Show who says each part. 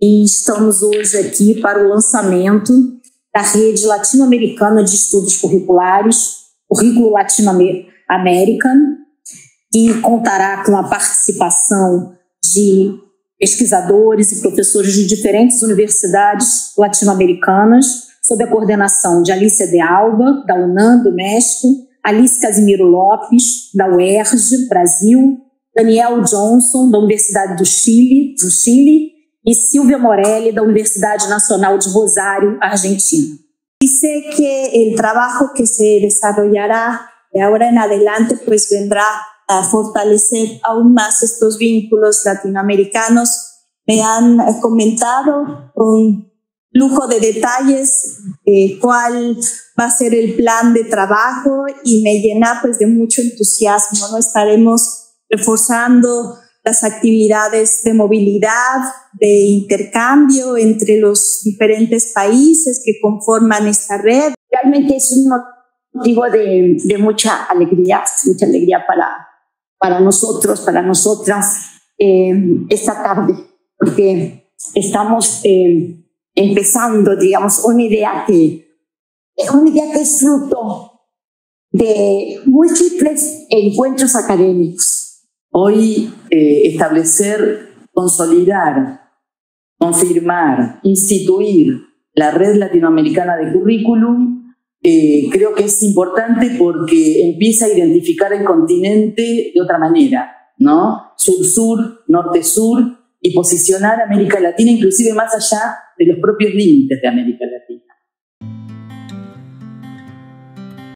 Speaker 1: e estamos hoje aqui para o lançamento da Rede Latino-Americana de Estudos Curriculares, Currículo Latino-América, que contará com a participação de pesquisadores e professores de diferentes universidades latino-americanas, sob a coordenação de Alicia de Alba, da UNAM, do México, Alice Casimiro Lopes, da UERJ, Brasil, Daniel Johnson, da Universidade do Chile, do Chile, y Silvia Morelli, la Universidad Nacional de Rosario, Argentina.
Speaker 2: Dice que el trabajo que se desarrollará de ahora en adelante pues vendrá a fortalecer aún más estos vínculos latinoamericanos. Me han comentado con lujo de detalles eh, cuál va a ser el plan de trabajo y me llena pues de mucho entusiasmo. ¿no? Estaremos reforzando las actividades de movilidad, de intercambio entre los diferentes países que conforman esta red.
Speaker 1: Realmente es un motivo de, de mucha alegría, mucha alegría para, para nosotros, para nosotras eh, esta tarde, porque estamos eh, empezando, digamos, una idea que una idea que es fruto de múltiples encuentros académicos
Speaker 3: Hoy eh, establecer, consolidar, confirmar, instituir la red latinoamericana de currículum, eh, creo que es importante porque empieza a identificar el continente de otra manera, ¿no? Sur-sur, norte-sur, y posicionar América Latina inclusive más allá de los propios límites de América Latina.